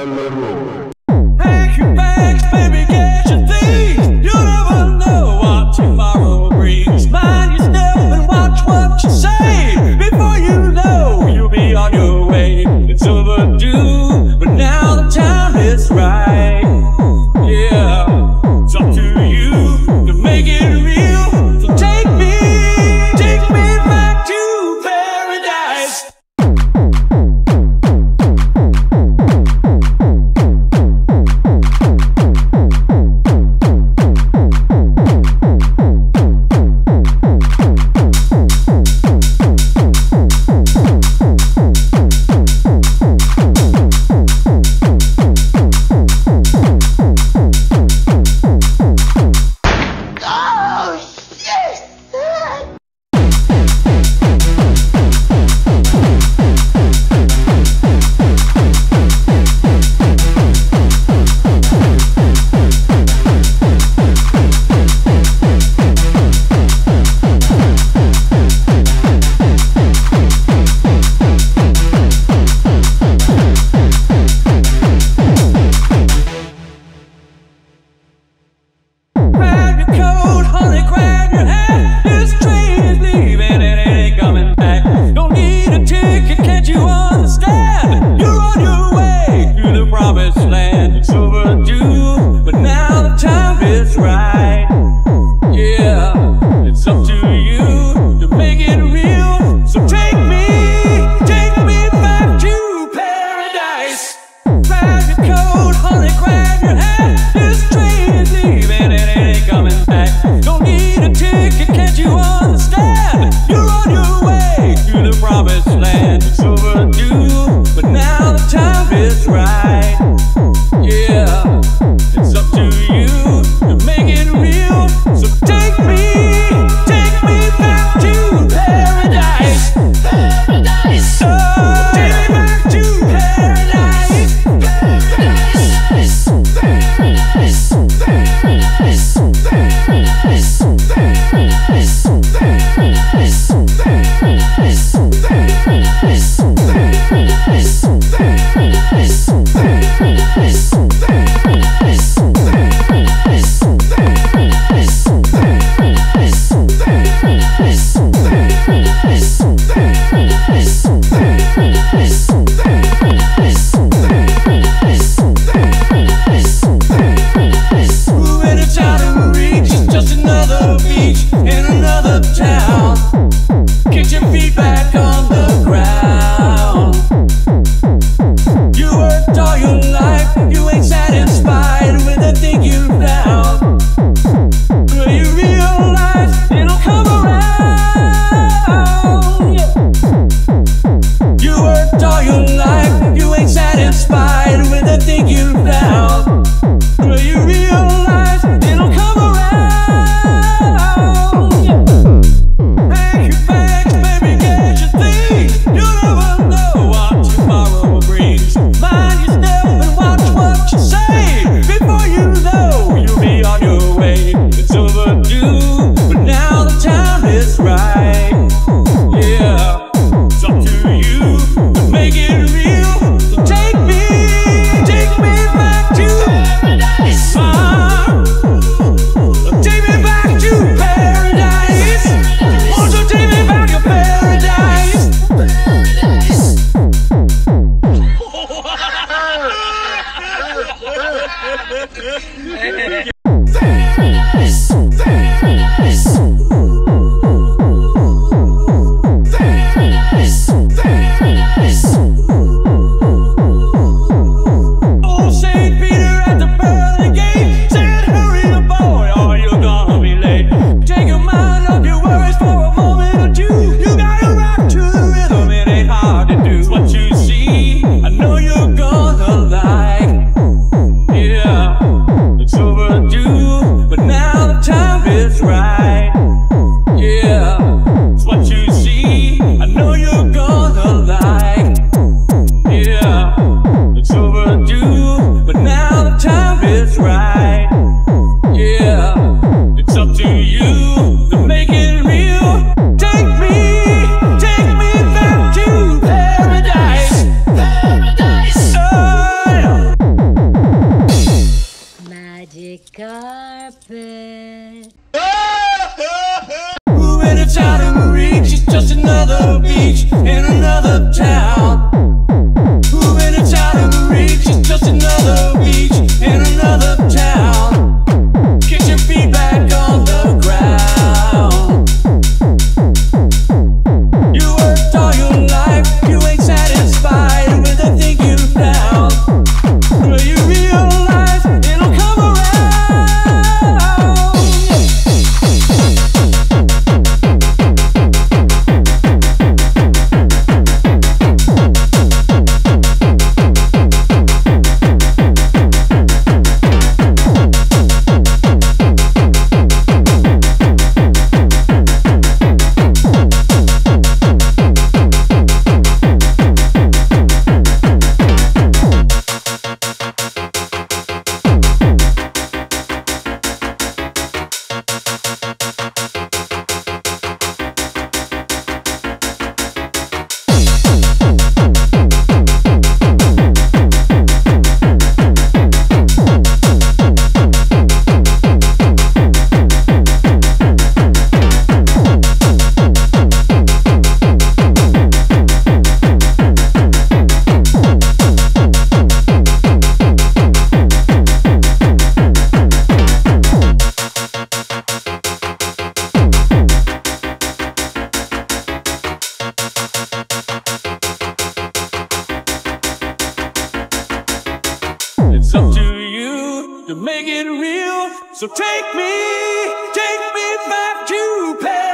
Hello. you thanks, baby. be back on the It's overdue, but now the time is right. Yeah, it's to you make it real. So take me, take me back to paradise. Uh, take me back to paradise. Won't take me back to paradise? Beach. to make it real. So take me, take me back to Paris.